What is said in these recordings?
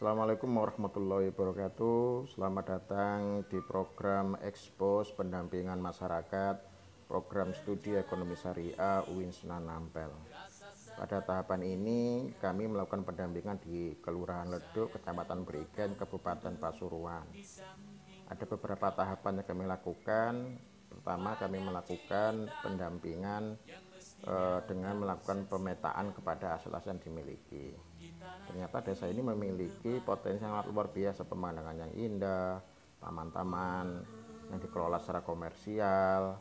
Assalamualaikum warahmatullahi wabarakatuh. Selamat datang di program Expose Pendampingan Masyarakat Program Studi Ekonomi Syariah UIN Sunan Ampel. Pada tahapan ini kami melakukan pendampingan di Kelurahan Leduk, Kecamatan Berigen, Kabupaten Pasuruan. Ada beberapa tahapan yang kami lakukan. Pertama kami melakukan pendampingan eh, dengan melakukan pemetaan kepada aset-aset yang dimiliki ternyata desa ini memiliki potensi yang luar biasa pemandangan yang indah taman-taman yang dikelola secara komersial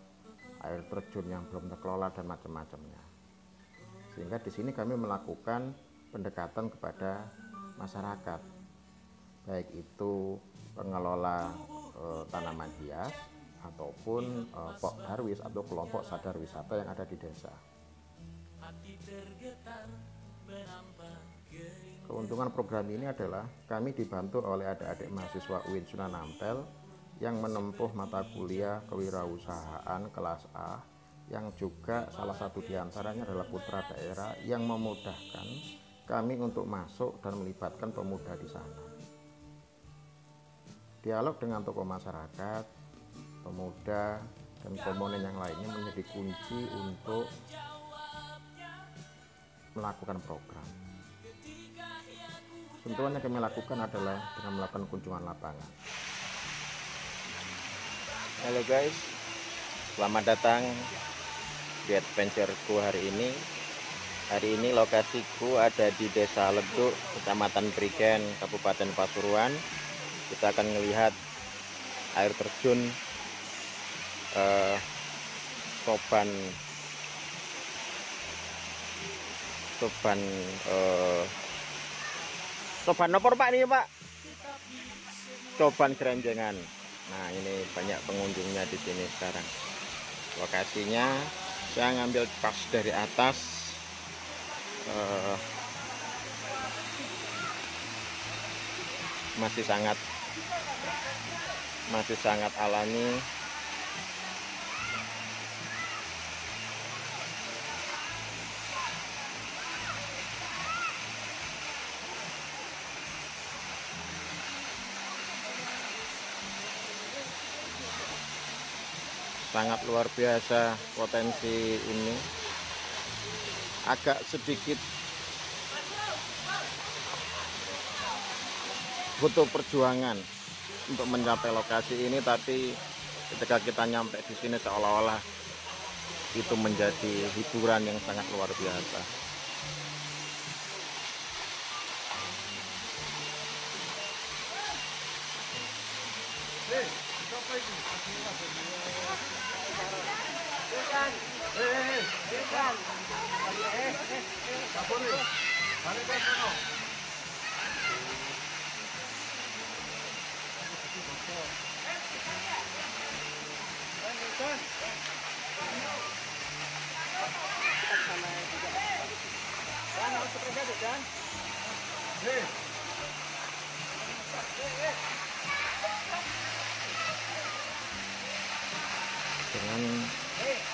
air terjun yang belum terkelola dan macam-macamnya. Sehingga di sini kami melakukan pendekatan kepada masyarakat. Baik itu pengelola e, tanaman hias ataupun e, pok darwis atau kelompok sadar wisata yang ada di desa Keuntungan program ini adalah kami dibantu oleh adik-adik mahasiswa UIN Sunan Ampel yang menempuh mata kuliah kewirausahaan kelas A yang juga salah satu di antaranya adalah putra daerah yang memudahkan kami untuk masuk dan melibatkan pemuda di sana. Dialog dengan tokoh masyarakat, pemuda, dan komponen yang lainnya menjadi kunci untuk melakukan program. Sentuhan yang kami lakukan adalah dengan melakukan kunjungan lapangan. Halo guys, selamat datang di adventureku hari ini. Hari ini lokasiku ada di Desa Leduk, Kecamatan Prigen, Kabupaten Pasuruan. Kita akan melihat air terjun eh, Soban eh, Coban apa Pak ini Pak? Coban Geranjengan. Nah ini banyak pengunjungnya di sini sekarang. Lokasinya saya ngambil pas dari atas. Uh, masih sangat masih sangat alami sangat luar biasa potensi ini. Agak sedikit butuh perjuangan untuk mencapai lokasi ini tapi ketika kita nyampe di sini seolah-olah itu menjadi hiburan yang sangat luar biasa. Hey, Bukan.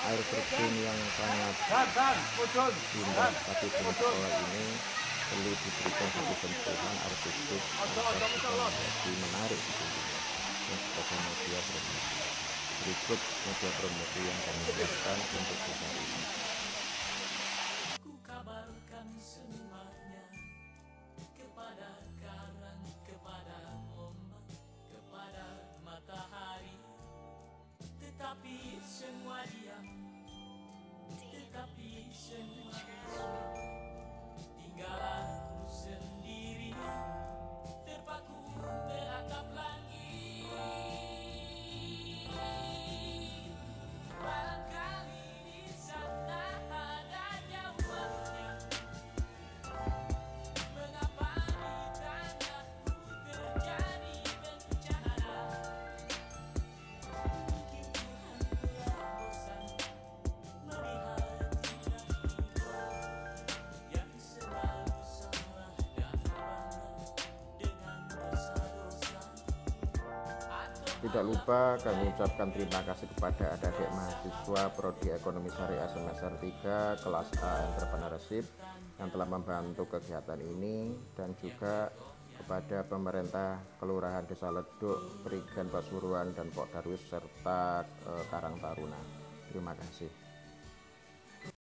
Air terjun yang sangat indah. Tapi bawah ini perlu diberikan satu sentuhan artistik agar menjadi menarik sebagai media promosi. Berikut media promosi yang kami siapkan untuk desa ini Tidak lupa kami ucapkan terima kasih kepada adik-adik mahasiswa Prodi Ekonomi Syariah semester 3 kelas A Entrepreneurship yang telah membantu kegiatan ini dan juga kepada pemerintah Kelurahan Desa Leduk, Perigen Pasuruan dan Pok Darwis serta eh, Karang Taruna. Terima kasih.